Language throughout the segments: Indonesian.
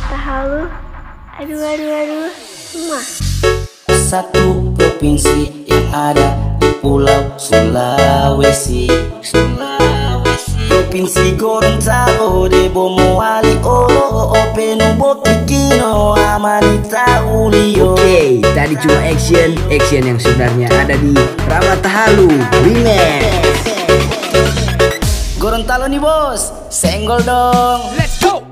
Ramata Halu Aduh aduh aduh. Semua Satu provinsi yang ada di pulau Sulawesi. Sulawesi. Provinsi Gorontalo de Bomoali Oro Openu Botikino Amanita Ulio Oke, tadi cuma action, action yang sebenarnya ada di Ramatahalu Remix. Gorontalo nih bos, senggol dong. Let's go.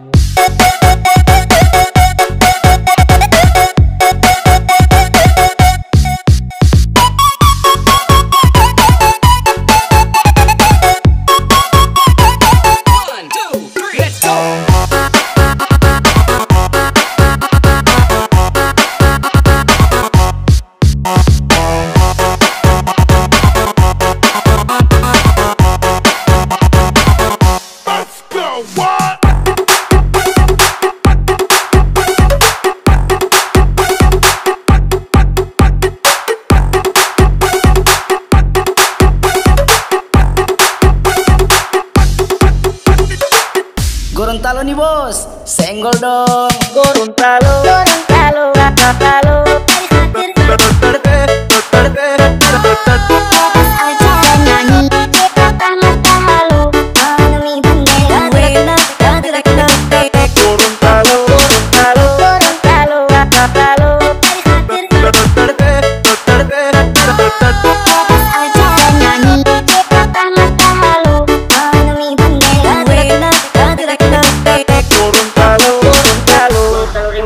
Gorontalo nih bos, senggol dong Gorontalo Gorontalo Gorontalo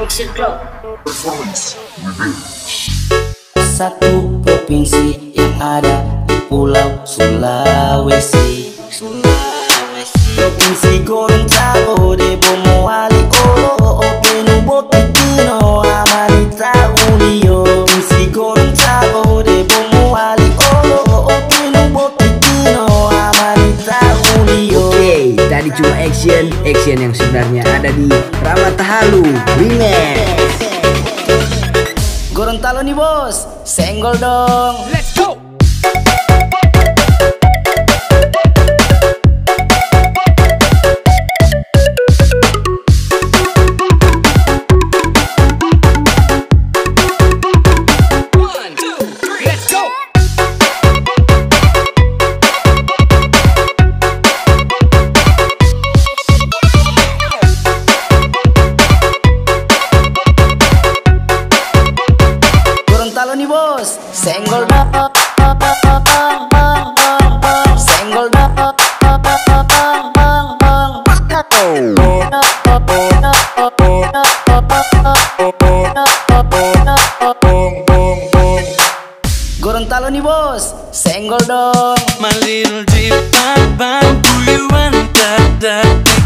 Remixer Club. Satu provinsi yang ada di pulau Sulawesi. Sulawesi. Provinsi Gorontalo tadi cuma action, action yang sebenarnya ada di Ramatahalu Remix. Gorontalo nih bos, senggol dong Let's go. Gorontalo nih bos, senggol dong My little deep bang bang, do you want that that? Take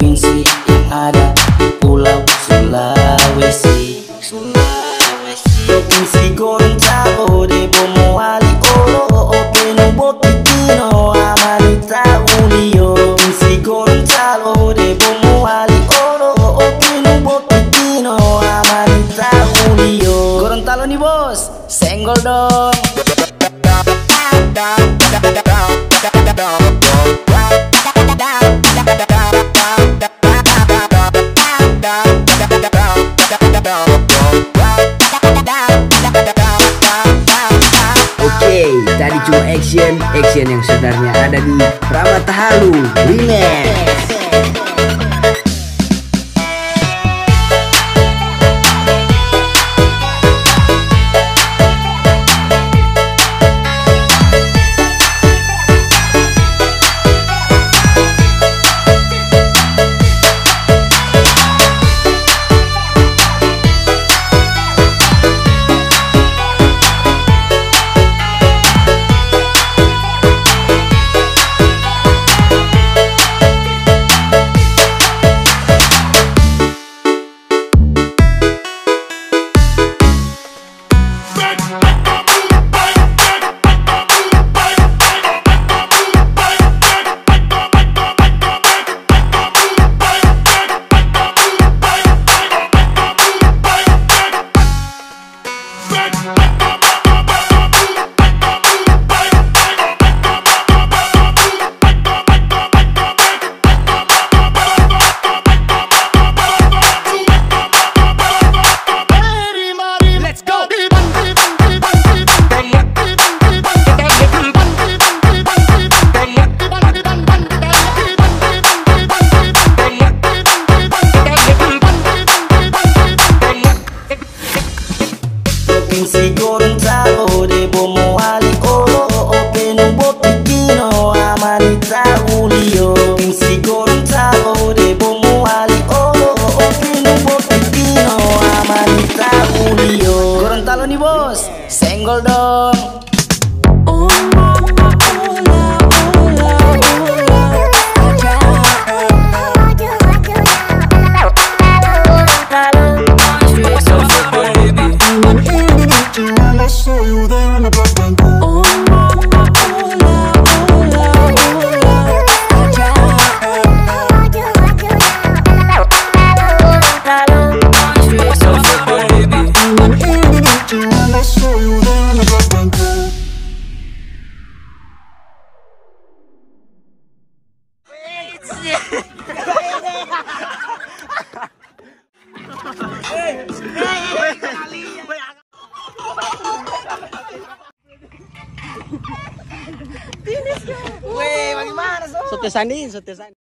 Satu cuma action, action yang sebenarnya ada di Ramatahalu mulio Tim Senggol dong Sote Sandi, Sandi.